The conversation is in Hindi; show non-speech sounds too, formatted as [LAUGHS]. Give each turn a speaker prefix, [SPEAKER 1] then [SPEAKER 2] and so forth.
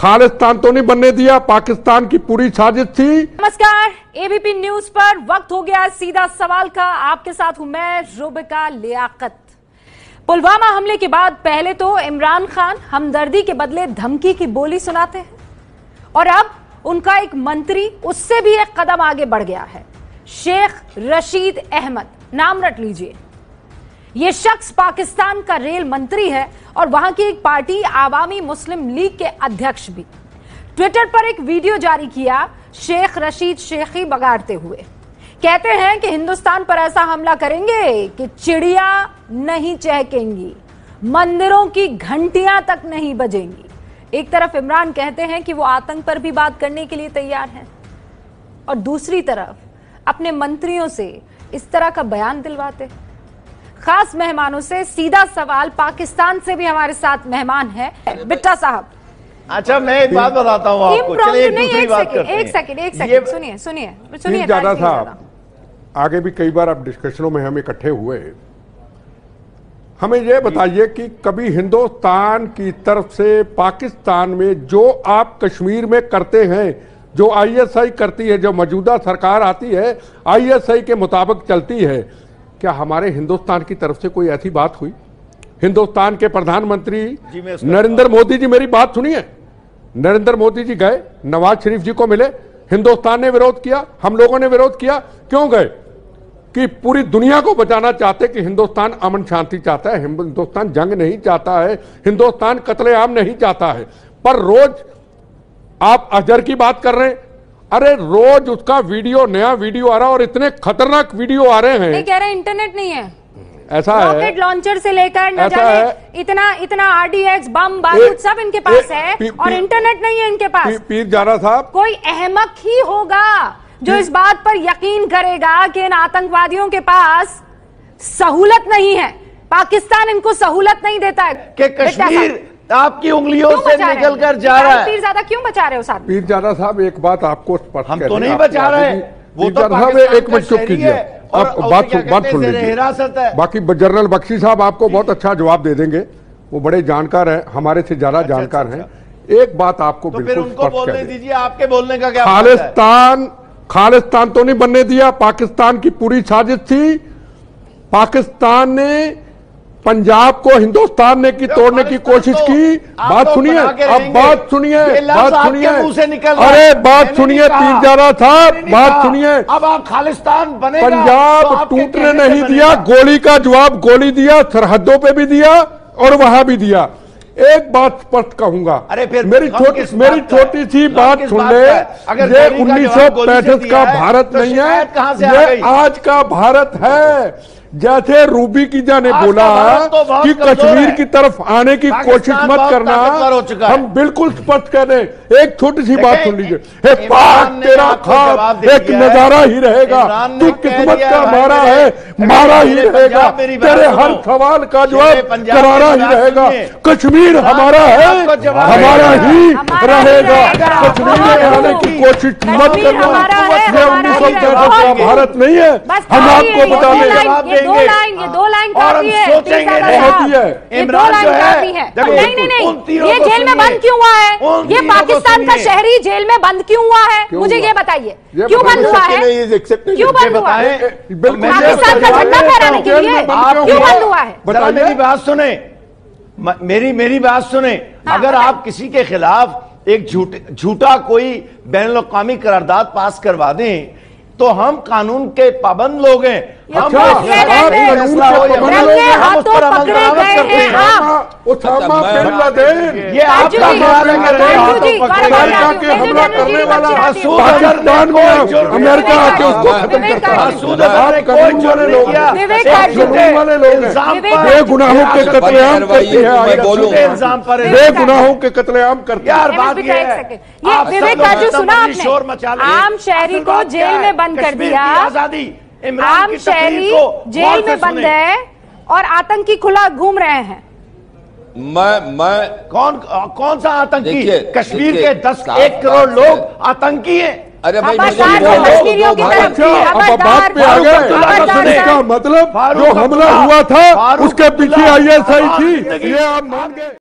[SPEAKER 1] खालिस्तान तो नहीं बनने दिया, पाकिस्तान की पूरी साजिश थी।
[SPEAKER 2] नमस्कार एबीपी न्यूज़ पर वक्त हो गया सीधा सवाल का। आपके साथ हूँ मैं, रुबिका लियाकत। पुलवामा हमले के बाद पहले तो इमरान खान हमदर्दी के बदले धमकी की बोली सुनाते हैं। और अब उनका एक मंत्री, उससे भी एक कदम आगे बढ़ गया है। शेख रशीद अहमद, नाम रट लीजिए। ये शख्स पाकिस्तान का रेल मंत्री है और वहाँ की एक पार्टी आवामी मुस्लिम लीग के अध्यक्ष भी। ट्विटर पर एक वीडियो जारी किया, शेख रशीद शेखी बगाड़ते हुए। कहते हैं कि हिंदुस्तान पर ऐसा हमला करेंगे कि चिड़िया नहीं चहकेंगी, मंदिरों की घंटियाँ तक नहीं बजेंगी। एक तरफ़ इमरान कहते हैं कि वो आतंक पर भी बात करने के लिए तैयार हैं और दूसरी तरफ़ अपने मंत्रियों से इस तरह का बयान दिलवाते हैं। खास मेहमानों से सीधा सवाल पाकिस्तान से भी हमारे साथ मेहमान है। बिट्टा साहब।
[SPEAKER 3] अच्छा मैं एक बात बताता हूँ आपको। चलिए एक
[SPEAKER 2] नहीं,
[SPEAKER 3] दूसरी
[SPEAKER 2] एक
[SPEAKER 3] बात
[SPEAKER 2] सेकंड एक सेकंड एक सेकंड सुनिए सुनिए सुनिए
[SPEAKER 1] ज़्यादा साहब आगे भी कई बार अब डिस्कशनों में हम इकट्ठे हुए हमें यह बताइए कि कभी हिंदुस्तान की तरफ़ से पाकिस्तान में जो आप कश्मीर में करते हैं जो आईएसआई करती है जो मौजूदा सरकार आती है आईएसआई के मुताबिक चलती है क्या हमारे हिंदुस्तान की तरफ़ से कोई ऐसी बात हुई? हिंदुस्तान के प्रधानमंत्री नरेंद्र मोदी जी मेरी बात सुनिए। नरेंद्र मोदी जी गए नवाज़ शरीफ जी को मिले हिंदुस्तान ने विरोध किया हम लोगों ने विरोध किया क्यों गए? कि पूरी दुनिया को बचाना चाहते कि हिंदुस्तान अमन शांति चाहता है हिंदुस्तान जंग नहीं चाहता है हिंदुस्तान कत्लेआम नहीं चाहता है। पर रोज आप अजहर की बात कर रहे हैं अरे रोज उसका वीडियो नया वीडियो आ रहा है और इतने खतरनाक वीडियो आ रहे हैं।
[SPEAKER 2] कह रहे हैं इंटरनेट नहीं है।
[SPEAKER 1] ऐसा है?
[SPEAKER 2] रॉकेट लॉन्चर से लेकर न जाने इतना इतना आरडीएक्स बम बारूद सब इनके पास
[SPEAKER 1] ए-
[SPEAKER 2] है
[SPEAKER 1] पी-
[SPEAKER 2] और इंटरनेट नहीं है इनके पास।
[SPEAKER 1] पी- पीर जारा साहब।
[SPEAKER 2] कोई अहमक ही होगा जो इस बात पर यकीन करेगा कि इन आतंकवादियों के पास सहूलत नहीं है। पाकिस्तान इनको सहूलत नहीं देता है।
[SPEAKER 3] कि कश्मीर आपकी उंगलियों से निकल कर जा रहा है।
[SPEAKER 2] पीर ज़्यादा क्यों बचा रहे हो साथ में?
[SPEAKER 1] पीर जारा साहब एक बात आपको
[SPEAKER 3] हम तो नहीं बचा रहे।
[SPEAKER 1] भी-
[SPEAKER 3] वो तो
[SPEAKER 1] साहब एक मिनट चुप कीजिए।
[SPEAKER 3] और
[SPEAKER 1] आप बात बात सुन लीजिए।
[SPEAKER 3] हिरासत है।
[SPEAKER 1] बाकी जनरल बख्शी साहब आपको बहुत [LAUGHS] अच्छा जवाब दे देंगे। वो बड़े जानकार हैं हमारे से ज़्यादा जानकार
[SPEAKER 3] अच्छा,
[SPEAKER 1] हैं। एक बात आपको
[SPEAKER 3] तो फिर
[SPEAKER 1] बिल्कुल
[SPEAKER 3] उनको
[SPEAKER 1] स्पष्ट
[SPEAKER 3] बोलने दीजिए आपके बोलने का क्या मतलब
[SPEAKER 1] खालिस्तान खालिस्तान तो नहीं बनने दिया पाकिस्तान की पूरी साजिश थी। पाकिस्तान ने पंजाब को हिंदुस्तान ने की
[SPEAKER 3] तो
[SPEAKER 1] तोड़ने की कोशिश
[SPEAKER 3] तो
[SPEAKER 1] की। बात
[SPEAKER 3] तो
[SPEAKER 1] सुनिए अब बात सुनिए बात सुनिए।
[SPEAKER 3] रहा
[SPEAKER 1] अरे बात सुनिए
[SPEAKER 3] कहा।
[SPEAKER 1] पीर जारा था बात सुनिए।
[SPEAKER 3] अब आप खालिस्तान बनेगा तो
[SPEAKER 1] पंजाब टूटने नहीं दिया गोली का जवाब गोली दिया सरहदों पे भी दिया और वहाँ भी दिया। एक बात स्पष्ट कहूँगा
[SPEAKER 3] अरे फिर
[SPEAKER 1] मेरी छोटी मेरी
[SPEAKER 3] बात का?
[SPEAKER 1] छोटी सी बात सुन ले।
[SPEAKER 3] का
[SPEAKER 1] ये उन्नीस का भारत
[SPEAKER 3] तो
[SPEAKER 1] नहीं है ये आज का भारत है। जैसे रूबी की जा ने बोला
[SPEAKER 3] तो
[SPEAKER 1] कि कश्मीर की तरफ़ आने की कोशिश मत करना। हम बिल्कुल स्पष्ट कर रहे एक छोटी सी बात सुन लीजिए। पाक तेरा खाब एक नज़ारा ही रहेगा। तू किस्मत का मारा है।
[SPEAKER 3] मारा
[SPEAKER 1] ही रहेगा। तेरे हर सवाल का जवाब करारा ही रहेगा। कश्मीर हमारा है। हमारा ही रहेगा। कश्मीर में आने की कोशिश मत करना।
[SPEAKER 2] हमारा है,
[SPEAKER 1] ये
[SPEAKER 2] हमारा
[SPEAKER 1] उन्नीस
[SPEAKER 2] ही
[SPEAKER 1] सौ
[SPEAKER 2] रहेगा।
[SPEAKER 1] का भारत नहीं है। हम आपको बता
[SPEAKER 2] दें
[SPEAKER 1] दो
[SPEAKER 3] देंगे।
[SPEAKER 2] लाइन ये दो लाइन
[SPEAKER 3] और हम
[SPEAKER 2] काफ़ी है।
[SPEAKER 3] सोचेंगे नहीं।
[SPEAKER 1] बहुत ही है।
[SPEAKER 3] इमरान जो है,
[SPEAKER 2] है। नहीं नहीं
[SPEAKER 3] उन
[SPEAKER 2] नहीं
[SPEAKER 3] तीनों
[SPEAKER 2] ये जेल में बंद क्यों हुआ है? ये पाकिस्तान का शहरी जेल में बंद क्यों हुआ है? मुझे ये बताइए। क्यों बंद हुआ है? क्यों बंद हुआ है? पाकिस्तान का झंडा फहराने के लिए। क्यों बंद हुआ है?
[SPEAKER 1] बताइए।
[SPEAKER 3] मेरी बात सुने। मेरी मेरी बात सुने।
[SPEAKER 2] हाँ,
[SPEAKER 3] अगर आप किसी के खिलाफ एक झूठ झूठा कोई बैन अवी करारदाद पास करवा दें तो हम कानून के पाबंद लोग हैं।
[SPEAKER 1] उसामा बिन लादेन
[SPEAKER 3] ये आपका।
[SPEAKER 1] अमेरिका के हमला करने वाला पाकिस्तान में अमेरिका आके उसको खत्म करता है। कानून वाले लोग। कानून वाले लोग। बेगुनाहों के कत्लेआम करती है। बेगुनाहों के कत्लेआम करती है।
[SPEAKER 3] यार बात ये है।
[SPEAKER 2] ये विवेक सुना
[SPEAKER 3] शोर मचा
[SPEAKER 2] आपने आम शहरी को जेल में बंद कर दिया।
[SPEAKER 3] आज़ादी
[SPEAKER 2] आम
[SPEAKER 3] की
[SPEAKER 2] शहरी जेल में बंद है और आतंकी खुला घूम रहे हैं।
[SPEAKER 4] मैं मैं
[SPEAKER 3] कौन कौन सा आतंकी? कश्मीर के दस एक करोड़ लोग आतंकी हैं।
[SPEAKER 4] अरे भाई भाई।
[SPEAKER 1] अच्छा अब
[SPEAKER 2] खबरदार,
[SPEAKER 1] बात पे आ गए। इसका मतलब जो हमला हुआ था उसके पीछे आईएसआई
[SPEAKER 3] आवाम
[SPEAKER 1] थी ये आप मान गए